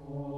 Oh.